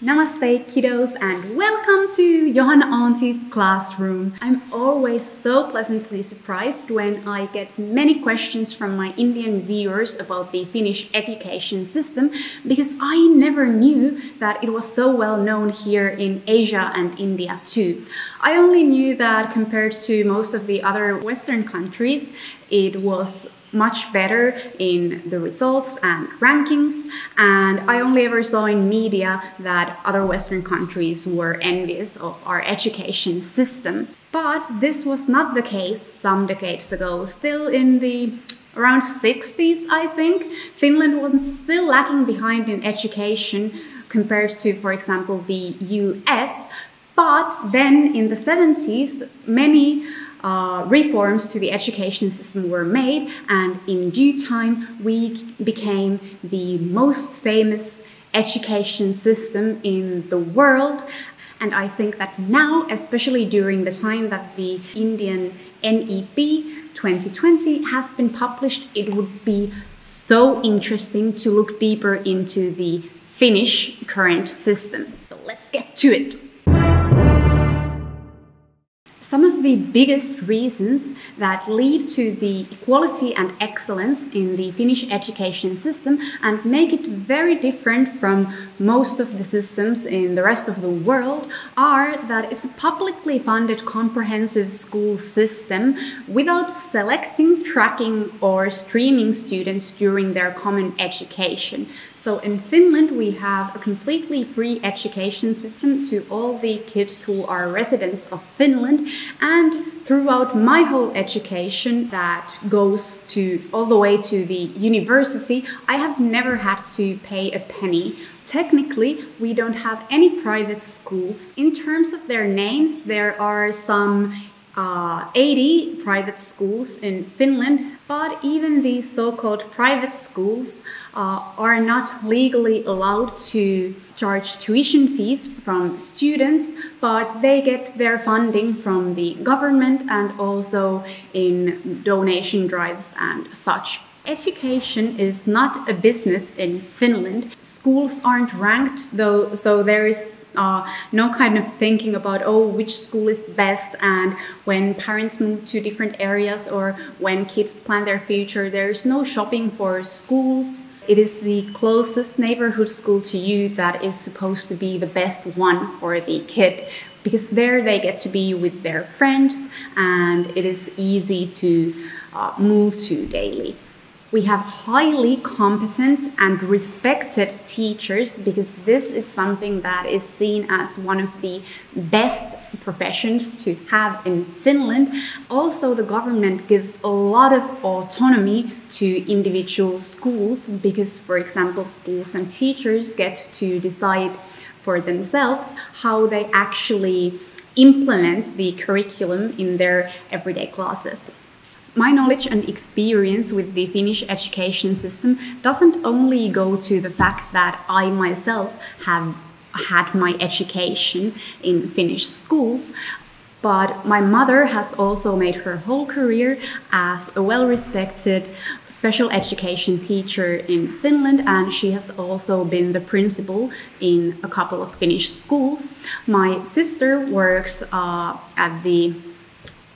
Namaste kiddos and welcome to Johanna Auntie's classroom. I'm always so pleasantly surprised when I get many questions from my Indian viewers about the Finnish education system because I never knew that it was so well known here in Asia and India too. I only knew that compared to most of the other Western countries, it was much better in the results and rankings. And I only ever saw in media that other Western countries were envious of our education system. But this was not the case some decades ago. Still in the around 60s, I think, Finland was still lagging behind in education compared to, for example, the US. But then in the 70s, many uh, reforms to the education system were made, and in due time, we became the most famous education system in the world. And I think that now, especially during the time that the Indian NEP 2020 has been published, it would be so interesting to look deeper into the Finnish current system. So let's get to it. The biggest reasons that lead to the equality and excellence in the Finnish education system and make it very different from most of the systems in the rest of the world are that it's a publicly funded comprehensive school system without selecting, tracking, or streaming students during their common education. So in Finland, we have a completely free education system to all the kids who are residents of Finland. And throughout my whole education that goes to all the way to the university, I have never had to pay a penny Technically, we don't have any private schools. In terms of their names, there are some uh, 80 private schools in Finland, but even these so called private schools uh, are not legally allowed to charge tuition fees from students, but they get their funding from the government and also in donation drives and such. Education is not a business in Finland. Schools aren't ranked, though, so there is uh, no kind of thinking about oh which school is best and when parents move to different areas or when kids plan their future there's no shopping for schools. It is the closest neighborhood school to you that is supposed to be the best one for the kid because there they get to be with their friends and it is easy to uh, move to daily we have highly competent and respected teachers because this is something that is seen as one of the best professions to have in Finland. Also, the government gives a lot of autonomy to individual schools because, for example, schools and teachers get to decide for themselves how they actually implement the curriculum in their everyday classes my knowledge and experience with the Finnish education system doesn't only go to the fact that I myself have had my education in Finnish schools, but my mother has also made her whole career as a well respected special education teacher in Finland, and she has also been the principal in a couple of Finnish schools. My sister works uh, at the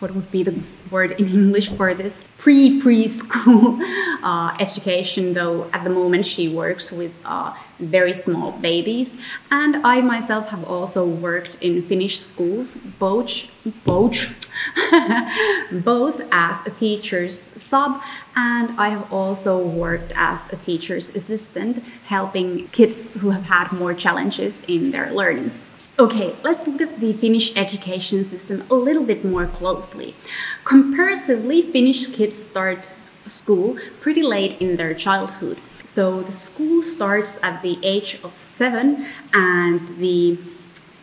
what would be the word in English for this pre preschool uh, education, though at the moment she works with uh, very small babies. And I myself have also worked in Finnish schools, both, both, both as a teacher's sub, and I have also worked as a teacher's assistant, helping kids who have had more challenges in their learning. Okay, let's look at the Finnish education system a little bit more closely. Comparatively, Finnish kids start school pretty late in their childhood. So the school starts at the age of seven, and the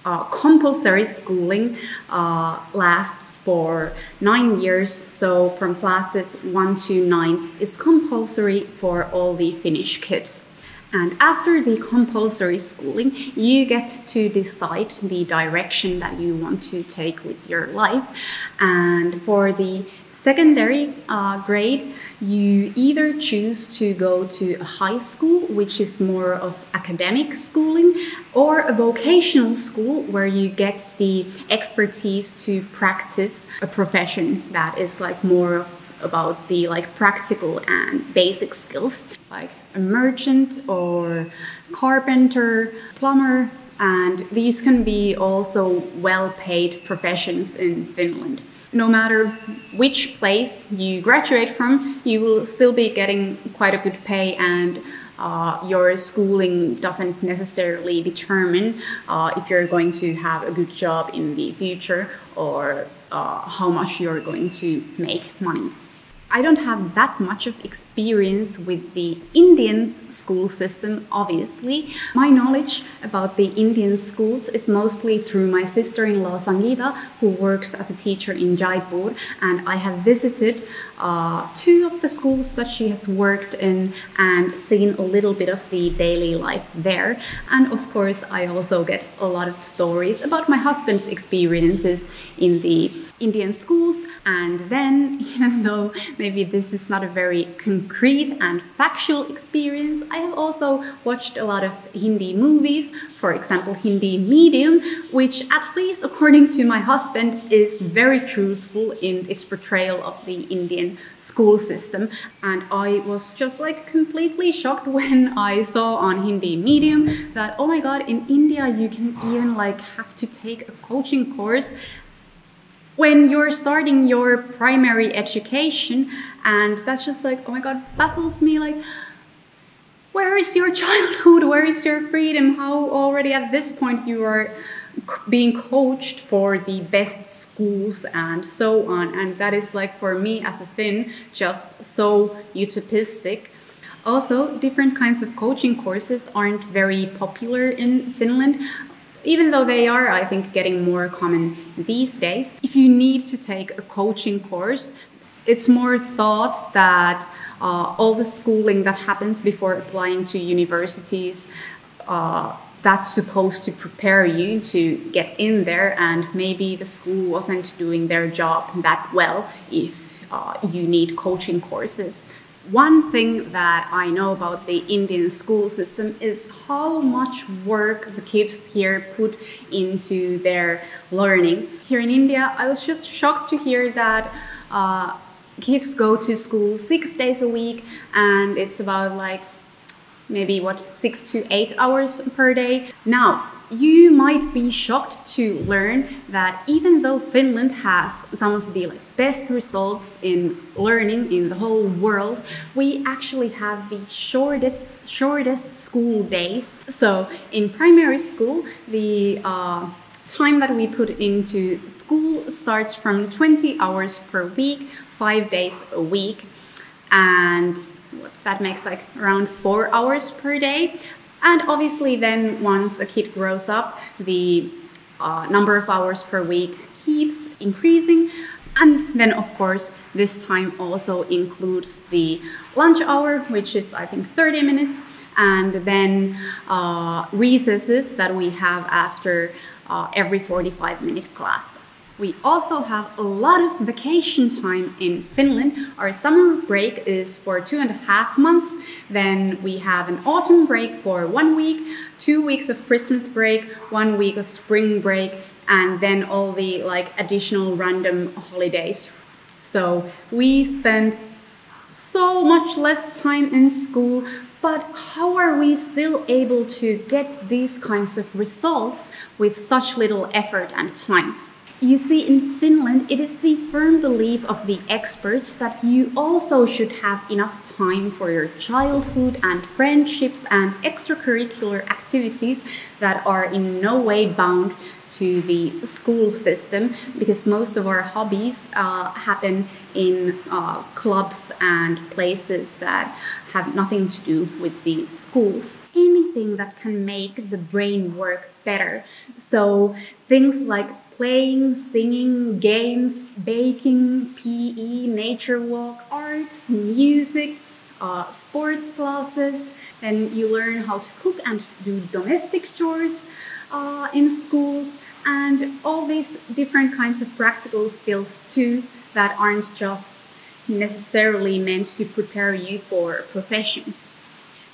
uh, compulsory schooling uh, lasts for nine years. So from classes one to nine is compulsory for all the Finnish kids. And after the compulsory schooling, you get to decide the direction that you want to take with your life. And for the secondary uh, grade, you either choose to go to a high school, which is more of academic schooling, or a vocational school where you get the expertise to practice a profession that is like more of about the like practical and basic skills like a merchant or carpenter plumber and these can be also well paid professions in finland no matter which place you graduate from, you will still be getting quite a good pay and uh, your schooling doesn't necessarily determine uh, if you're going to have a good job in the future or uh, how much you're going to make money. I don't have that much of experience with the Indian school system, obviously. My knowledge about the Indian schools is mostly through my sister in law Sangeeta, who works as a teacher in Jaipur, and I have visited uh, two of the schools that she has worked in and seen a little bit of the daily life there. And of course, I also get a lot of stories about my husband's experiences in the Indian schools. And then, even though maybe this is not a very concrete and factual experience, I have also watched a lot of Hindi movies, for example, Hindi Medium, which, at least according to my husband, is very truthful in its portrayal of the Indian school system. And I was just like completely shocked when I saw on Hindi Medium that, oh my god, in India you can even like have to take a coaching course when you're starting your primary education and that's just like oh my god baffles me like where is your childhood? Where is your freedom? How already at this point you are being coached for the best schools and so on. And that is like for me as a finn just so utopistic. Also different kinds of coaching courses aren't very popular in finland even though they are, I think, getting more common these days. If you need to take a coaching course, it's more thought that uh, all the schooling that happens before applying to universities. Uh, that's supposed to prepare you to get in there, and maybe the school wasn't doing their job that well if uh, you need coaching courses. One thing that I know about the Indian school system is how much work the kids here put into their learning. Here in India, I was just shocked to hear that uh, kids go to school six days a week and it's about like maybe what six to eight hours per day. Now, you might be shocked to learn that even though Finland has some of the like, best results in learning in the whole world, we actually have the shortest shortest school days. So in primary school, the uh, time that we put into school starts from 20 hours per week, five days a week, and that makes like around four hours per day. And obviously, then once a kid grows up, the uh, number of hours per week keeps increasing. And then, of course, this time also includes the lunch hour, which is, I think, 30 minutes, and then uh, recesses that we have after uh, every 45 minute class. We also have a lot of vacation time in Finland. Our summer break is for two and a half months. Then we have an autumn break for one week, two weeks of Christmas break, one week of spring break, and then all the like additional random holidays. So we spend so much less time in school, but how are we still able to get these kinds of results with such little effort and time? You see, in Finland, it is the firm belief of the experts that you also should have enough time for your childhood and friendships and extracurricular activities that are in no way bound to the school system because most of our hobbies uh, happen in uh, clubs and places that have nothing to do with the schools. Anything that can make the brain work better. So things like playing, singing, games, baking, PE, nature walks, arts, music, uh, sports classes. Then you learn how to cook and do domestic chores uh, in school, and all these different kinds of practical skills too that aren't just necessarily meant to prepare you for a profession.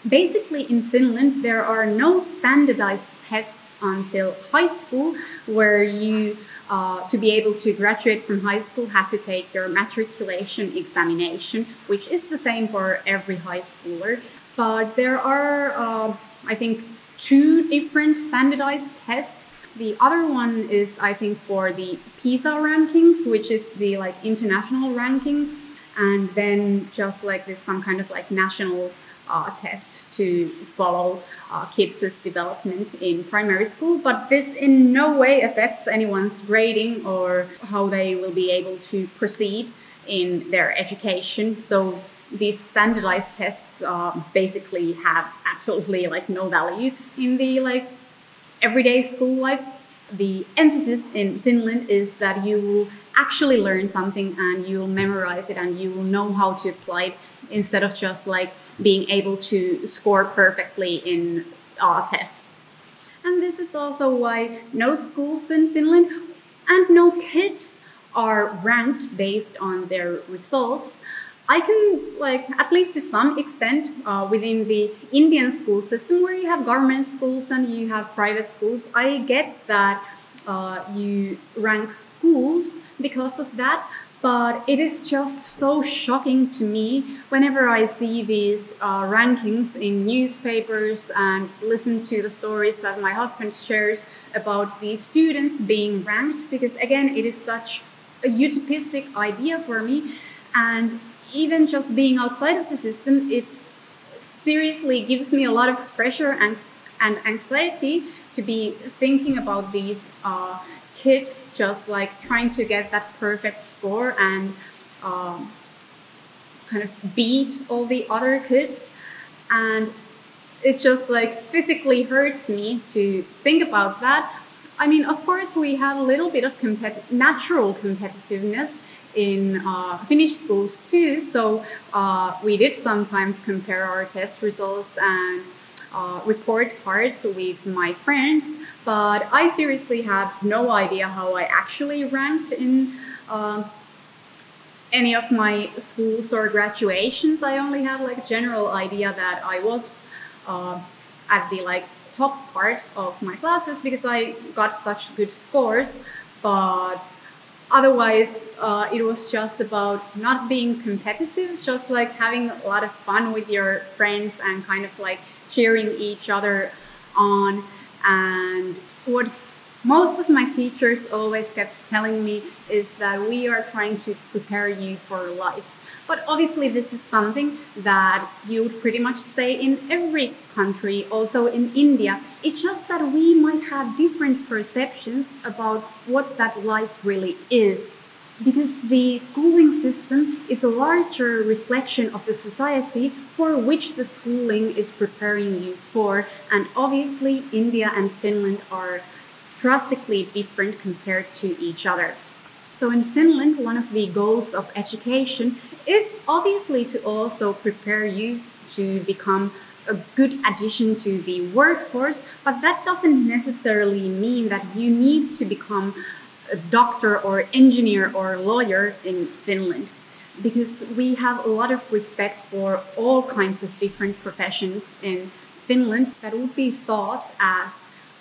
Basically, in Finland, there are no standardized tests until high school where you uh, to be able to graduate from high school have to take your matriculation examination, which is the same for every high schooler. But there are, uh, I think, two different standardized tests. The other one is, I think, for the PISA rankings, which is the like international ranking, and then just like there's some kind of like national uh, test to follow uh, kids' development in primary school, but this in no way affects anyone's grading or how they will be able to proceed in their education. So these standardized tests uh, basically have absolutely like no value in the like everyday school life. The emphasis in Finland is that you will actually learn something and you will memorize it and you will know how to apply it instead of just like being able to score perfectly in uh, tests. And this is also why no schools in Finland and no kids are ranked based on their results. I can, like, at least to some extent, uh, within the Indian school system, where you have government schools and you have private schools, I get that uh, you rank schools because of that. But it is just so shocking to me whenever I see these uh, rankings in newspapers and listen to the stories that my husband shares about these students being ranked, because again, it is such a utopistic idea for me. And even just being outside of the system, it seriously gives me a lot of pressure and, and anxiety to be thinking about these uh, kids just like trying to get that perfect score and um, kind of beat all the other kids. And it just like physically hurts me to think about that. I mean, of course, we have a little bit of compet- natural competitiveness in uh, Finnish schools too. So uh, we did sometimes compare our test results and uh, report cards with my friends but I seriously have no idea how I actually ranked in uh, any of my schools or graduations. I only have like a general idea that I was uh, at the like top part of my classes because I got such good scores, but otherwise uh, it was just about not being competitive just like having a lot of fun with your friends and kind of like cheering each other on and what most of my teachers always kept telling me is that we are trying to prepare you for life. But obviously, this is something that you would pretty much say in every country, also in India. It's just that we might have different perceptions about what that life really is because the schooling system is a larger reflection of the society for which the schooling is preparing you for. And obviously, India and Finland are drastically different compared to each other. So, in Finland, one of the goals of education is obviously to also prepare you to become a good addition to the workforce, but that doesn't necessarily mean that you need to become a doctor or engineer or lawyer in Finland. Because we have a lot of respect for all kinds of different professions in Finland that would be thought as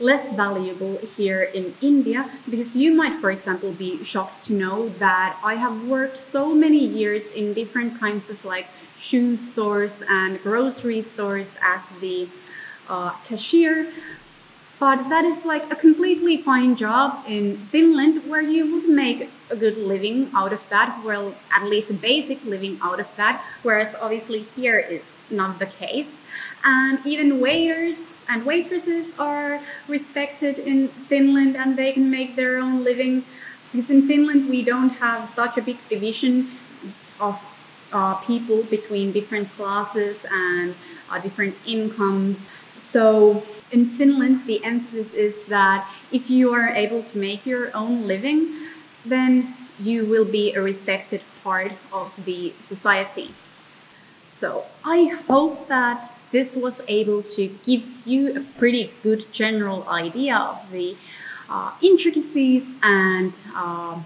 less valuable here in India. Because you might for example be shocked to know that I have worked so many years in different kinds of like shoe stores and grocery stores as the uh, cashier but that is like a completely fine job in Finland where you would make a good living out of that, well, at least a basic living out of that, whereas obviously here it's not the case. And even waiters and waitresses are respected in Finland and they can make their own living. Because in Finland we don't have such a big division of uh, people between different classes and uh, different incomes. So in Finland, the emphasis is that if you are able to make your own living, then you will be a respected part of the society. So I hope that this was able to give you a pretty good general idea of the uh, intricacies and uh,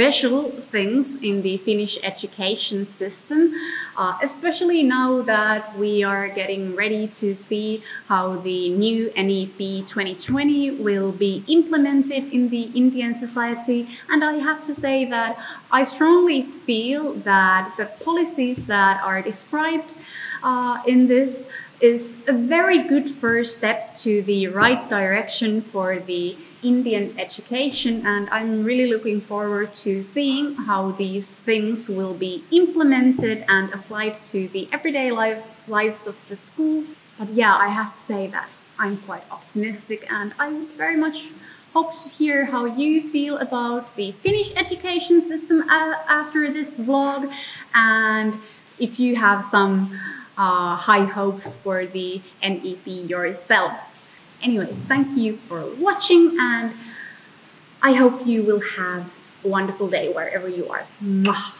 special things in the Finnish education system, uh, especially now that we are getting ready to see how the new NEP 2020 will be implemented in the Indian society. And I have to say that I strongly feel that the policies that are described uh, in this is a very good first step to the right direction for the Indian education, and I'm really looking forward to seeing how these things will be implemented and applied to the everyday life, lives of the schools. But yeah, I have to say that I'm quite optimistic, and I would very much hope to hear how you feel about the Finnish education system after this vlog, and if you have some uh, high hopes for the NEP yourselves. Anyways, thank you for watching and I hope you will have a wonderful day wherever you are. Mwah.